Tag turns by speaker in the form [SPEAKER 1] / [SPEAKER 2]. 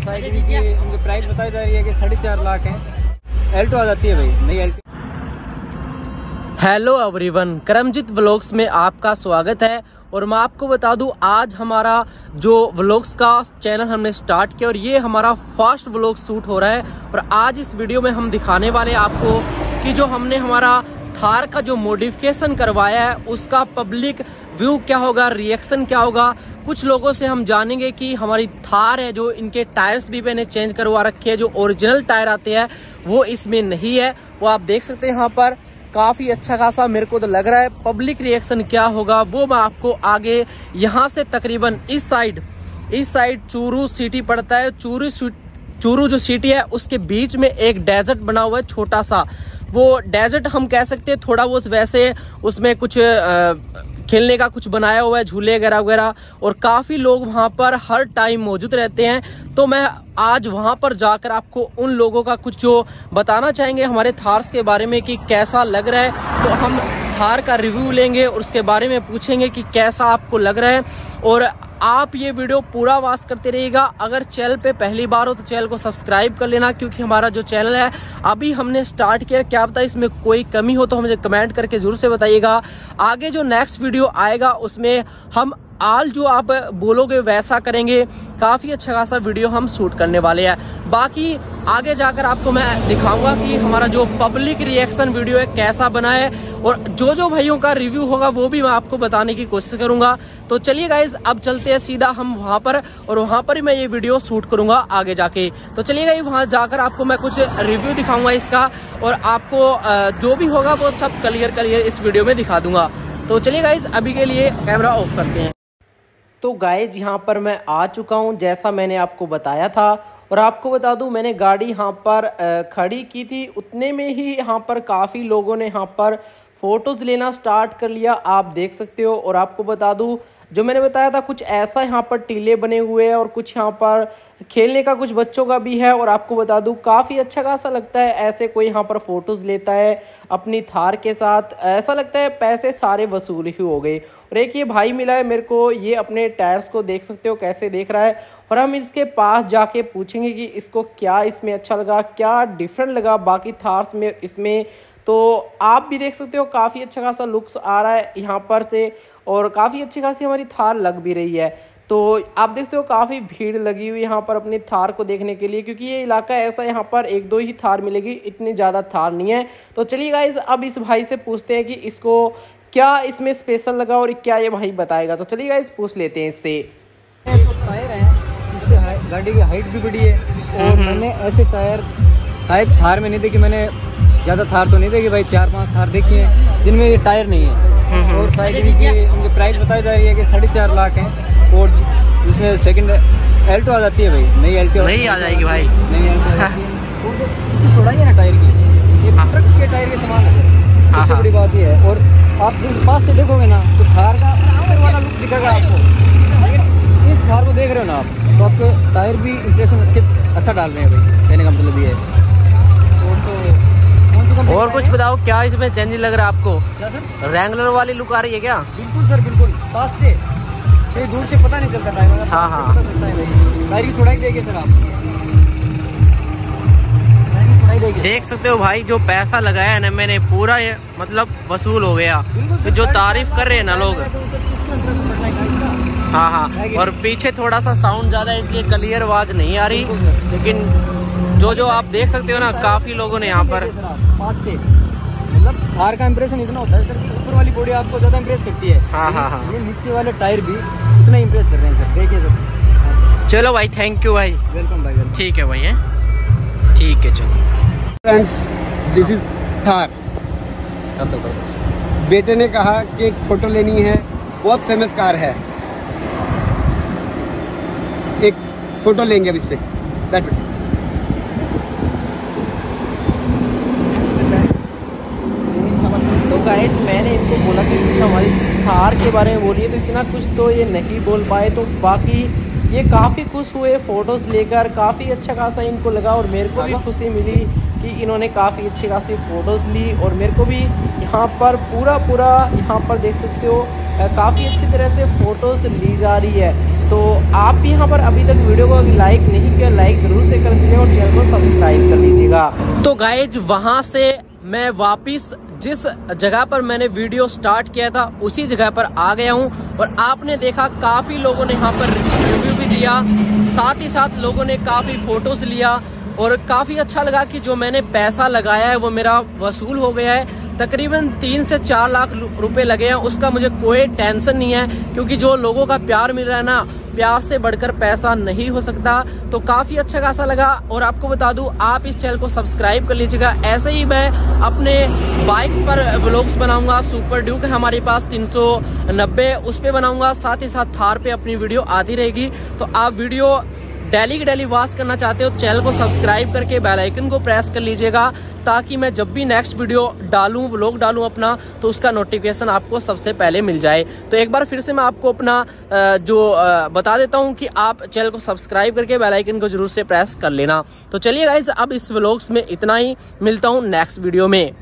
[SPEAKER 1] Cycle की उनकी price बताई जा रही है कि साढ़े चार लाख है। एल्टो आ जाती है भाई, नई Alto
[SPEAKER 2] hello everyone Karamjeet vlogs में आपका स्वागत है और मैं आपको बता दूँ, आज हमारा जो व्लॉग्स का चैनल हमने स्टार्ट किया और ये हमारा फ़र्स्ट व्लॉग शूट हो रहा है और आज इस वीडियो में हम दिखाने वाले हैं आपको कि जो हमने हमारा थार का जो मॉडिफिकेशन करवाया है, उसका पब्लिक व्यू क्या होगा रिएक्शन क्या होगा कुछ लोगों से हम जानेंगे कि हमारी थार है जो इनके टायर्स भी मैंने चेंज करवा रखे हैं, जो ओरिजिनल टायर आते हैं, वो इसमें नहीं है। वो आप देख सकते हैं यहाँ पर। काफ़ी अच्छा खासा मेरे को तो लग रहा है। पब्लिक रिएक्शन क्या होगा, वो मैं आपको आगे यहाँ से तकरीबन इस साइड इस साइड चूरू सिटी पड़ता है। चूरू चूरू जो सिटी है, उसके बीच में एक डेजर्ट बना हुआ है, छोटा सा। वो डेजर्ट हम कह सकते हैं, थोड़ा वो वैसे उसमें कुछ खेलने का कुछ बनाया हुआ है, झूले वगैरह वगैरह। और काफ़ी लोग वहाँ पर हर टाइम मौजूद रहते हैं। तो मैं आज वहाँ पर जाकर आपको उन लोगों का कुछ जो बताना चाहेंगे हमारे थार्स के बारे में कि कैसा लग रहा है तो हम थार का रिव्यू लेंगे और उसके बारे में पूछेंगे कि कैसा आपको लग रहा है। और आप ये वीडियो पूरा वास करते रहिएगा। अगर चैनल पे पहली बार हो तो चैनल को सब्सक्राइब कर लेना, क्योंकि हमारा जो चैनल है, अभी हमने स्टार्ट किया क्या पता इसमें कोई कमी हो तो हमें कमेंट करके ज़रूर से बताइएगा। आगे जो नेक्स्ट वीडियो आएगा, उसमें हम आल जो आप बोलोगे वैसा करेंगे। काफ़ी अच्छा खासा वीडियो हम शूट करने वाले हैं। बाकी आगे जाकर आपको मैं दिखाऊँगा कि हमारा जो पब्लिक रिएक्शन वीडियो है, कैसा बना है और जो जो भाइयों का रिव्यू होगा, वो भी मैं आपको बताने की कोशिश करूँगा। तो चलिए गाइज़ अब चलते हैं सीधा हम वहाँ पर और वहाँ पर ही मैं ये वीडियो शूट करूँगा आगे जाके। तो चलिए गाइज़ वहाँ जाकर आपको मैं कुछ रिव्यू दिखाऊँगा इसका और आपको जो भी होगा वो सब क्लियर क्लियर इस वीडियो में दिखा दूँगा। तो चलिए गाइज़ अभी के लिए कैमरा ऑफ़ करते हैं। तो गाइज़ यहाँ पर मैं आ चुका हूँ, जैसा मैंने आपको बताया था। और आपको बता दूँ, मैंने गाड़ी यहाँ पर खड़ी की थी। उतने में ही यहाँ पर काफ़ी लोगों ने यहाँ पर फ़ोटोज़ लेना स्टार्ट कर लिया, आप देख सकते हो। और आपको बता दूँ, जो मैंने बताया था, कुछ ऐसा यहाँ पर टीले बने हुए हैं और कुछ यहाँ पर खेलने का कुछ बच्चों का भी है। और आपको बता दूँ, काफ़ी अच्छा खासा लगता है, ऐसे कोई यहाँ पर फ़ोटोज़ लेता है अपनी थार के साथ। ऐसा लगता है पैसे सारे वसूल ही हो गए। और एक ये भाई मिला है मेरे को, ये अपने टायर्स को देख सकते हो कैसे देख रहा है। और हम इसके पास जाके पूछेंगे कि इसको क्या इसमें अच्छा लगा, क्या डिफरेंट लगा, बाकी थार्स में, इसमें तो आप भी देख सकते हो काफ़ी अच्छा खासा लुक्स आ रहा है यहाँ पर से और काफ़ी अच्छी खासी हमारी थार लग भी रही है। तो आप देखते हो काफ़ी भीड़ लगी हुई यहाँ पर अपनी थार को देखने के लिए क्योंकि ये इलाका ऐसा यहाँ पर एक दो ही थार मिलेगी इतनी ज़्यादा थार नहीं है। तो चलिए गाइज़ अब इस भाई से पूछते हैं कि इसको क्या इसमें स्पेशल लगा और क्या ये भाई बताएगा? तो चलिए गाइज़ पूछ लेते हैं इससे।
[SPEAKER 1] टायर है गाड़ी की हाइट भी बड़ी है और
[SPEAKER 2] हम्म।
[SPEAKER 1] मैंने ऐसे टायर शायद थार में नहीं देखी मैंने ज़्यादा थार तो नहीं देखी भाई चार पाँच थार देखी है जिनमें ये टायर नहीं है।
[SPEAKER 2] हम्म।
[SPEAKER 1] और साइकिल की उनकी प्राइस बताई जा रही है कि साढ़े चार लाख है और जिसमें सेकंड एल्टो आ जाती है भाई नई एल्टो
[SPEAKER 2] नहीं आ जाएगी भाई।
[SPEAKER 1] नई एल्टो जाती है। है। ना टायर की ये
[SPEAKER 2] हाँ।
[SPEAKER 1] ट्रक के टायर के समान है।
[SPEAKER 2] हाँ,
[SPEAKER 1] सबसे
[SPEAKER 2] हाँ।
[SPEAKER 1] बड़ी बात ये है। और आप जिस पास से देखोगे ना तो थार का वाला लुक दिखेगा आपको। इस थार को देख रहे हो ना आप तो आपके टायर भी इंप्रेशन अच्छे अच्छा डाल रहे हैं भाई। कहने का मतलब ये है। और
[SPEAKER 2] कुछ बताओ क्या इसमें चेंज लग रहा है आपको? रैंगलर वाली लुक आ रही है क्या?
[SPEAKER 1] बिल्कुल सर बिल्कुल। पास से। कहीं दूर से पता नहीं चलता
[SPEAKER 2] हाँ, हाँ।
[SPEAKER 1] पता चलता है सर आप।
[SPEAKER 2] देख सकते हो भाई जो पैसा लगाया है ना मैंने पूरा ये मतलब वसूल हो गया। तो जो तारीफ़ कर रहे हैं ना लोग।
[SPEAKER 1] तो इसका?
[SPEAKER 2] हाँ हाँ और पीछे थोड़ा सा साउंड ज़्यादा है इसलिए क्लियर आवाज़ नहीं आ रही। लेकिन जो जो आप देख सकते हो ना काफ़ी लोगों ने यहाँ पर
[SPEAKER 1] पास से। मतलब थार का इंप्रेशन इतना होता है सर कि ऊपर वाली बॉडी आपको ज़्यादा इंप्रेस करती है।
[SPEAKER 2] हाँ, हाँ, हाँ।
[SPEAKER 1] ये नीचे वाले टायर भी उतना इंप्रेस कर रहे हैं सर देखिए सर
[SPEAKER 2] चलो भाई थैंक यू भाई।
[SPEAKER 1] वेलकम भाई वेलकम
[SPEAKER 2] ठीक है भाई है? ठीक है चलो।
[SPEAKER 3] फ्रेंड्स दिस इज़ थार
[SPEAKER 2] कर कर
[SPEAKER 3] बेटे ने कहा कि एक फ़ोटो लेनी है बहुत फ़ेमस कार है। एक फ़ोटो लेंगे अब इस पर बैठ बैठ
[SPEAKER 2] गाइज़ मैंने इनको बोला कि कुछ हमारी थार के बारे में बोलिए तो इतना कुछ तो ये नहीं बोल पाए तो बाकी ये काफ़ी खुश हुए फ़ोटोज़ लेकर काफ़ी अच्छा खासा इनको लगा और मेरे को भी खुशी मिली कि इन्होंने काफ़ी अच्छी खासी फ़ोटोज़ ली और मेरे को भी यहाँ पर पूरा पूरा यहाँ पर देख सकते हो काफ़ी अच्छी तरह से फ़ोटोज़ ली जा रही है। तो आप भी यहाँ पर अभी तक वीडियो को लाइक नहीं किया लाइक ज़रूर से कर दीजिएगा और चैनल को सब्सक्राइब कर लीजिएगा तो गाइज़ वहाँ से मैं वापस जिस जगह पर मैंने वीडियो स्टार्ट किया था, उसी जगह पर आ गया हूँ और आपने देखा काफ़ी लोगों ने यहाँ पर रिव्यू भी दिया, साथ ही साथ लोगों ने काफ़ी फ़ोटोज़ लिया और काफ़ी अच्छा लगा कि जो मैंने पैसा लगाया है, वो मेरा वसूल हो गया है। तकरीबन तीन से चार लाख रुपए लगे हैं, उसका मुझे कोई टेंशन नहीं है, क्योंकि जो लोगों का प्यार मिल रहा है ना प्यार से बढ़कर पैसा नहीं हो सकता। तो काफ़ी अच्छा खासा लगा और आपको बता दूँ, आप इस चैनल को सब्सक्राइब कर लीजिएगा। ऐसे ही मैं अपने बाइक्स पर व्लॉग्स बनाऊँगा। सुपर ड्यूक है हमारे पास 390 उस पर बनाऊँगा। साथ ही साथ थार पे अपनी वीडियो आती रहेगी। तो आप वीडियो डेली की डेली वॉच करना चाहते हो चैनल को सब्सक्राइब करके बेल आइकन को प्रेस कर लीजिएगा ताकि मैं जब भी नेक्स्ट वीडियो डालूं व्लॉग डालूं अपना तो उसका नोटिफिकेशन आपको सबसे पहले मिल जाए। तो एक बार फिर से मैं आपको अपना जो बता देता हूँ कि आप चैनल को सब्सक्राइब करके बेल आइकन को ज़रूर से प्रेस कर लेना। तो चलिए गाइज़ अब इस व्लॉग्स में इतना ही, मिलता हूँ नेक्स्ट वीडियो में।